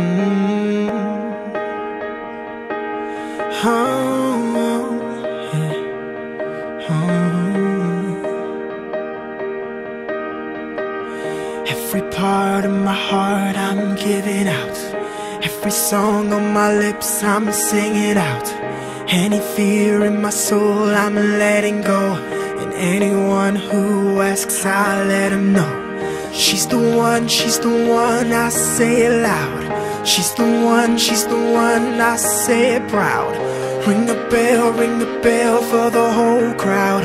Oh. Oh. Every part of my heart I'm giving out. Every song on my lips I'm singing out. Any fear in my soul I'm letting go. And anyone who asks I let them know. She's the one, she's the one, I say it loud. She's the one, she's the one, I say it proud. Ring a bell, ring a bell for the whole crowd.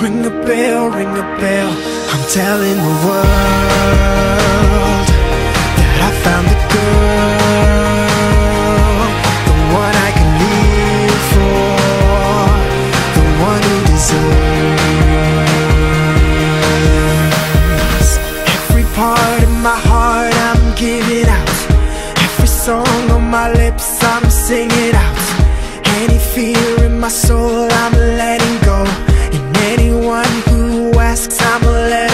Ring a bell, ring a bell. I'm telling the world song on my lips I'm singing out. Any fear in my soul I'm letting go. And anyone who asks I'ma let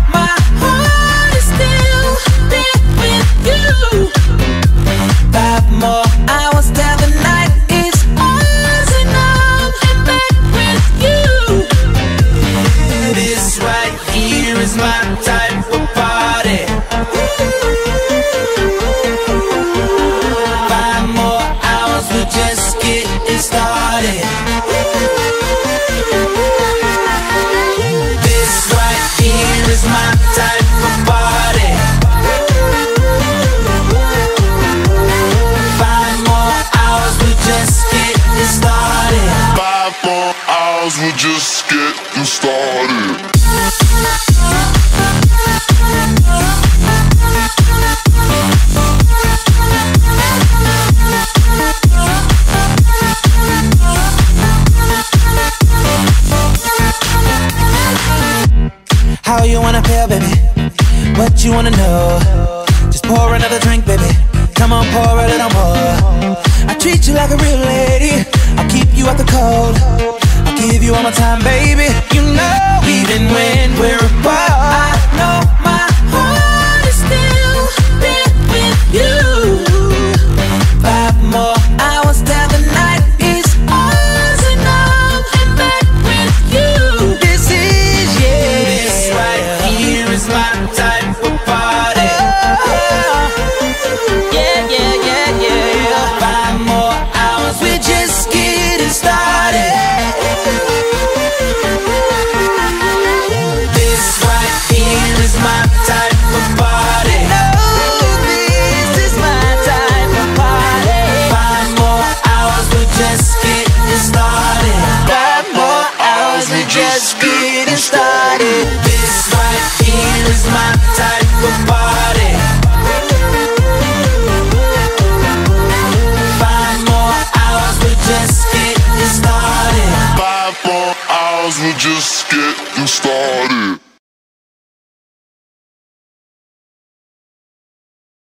How you wanna feel, baby? What you wanna know? Just pour another drink, baby. Come on, pour a little more. I treat you like a real lady. I'll keep you out the cold. I'll give you all my time, baby. You know, even when we're apart,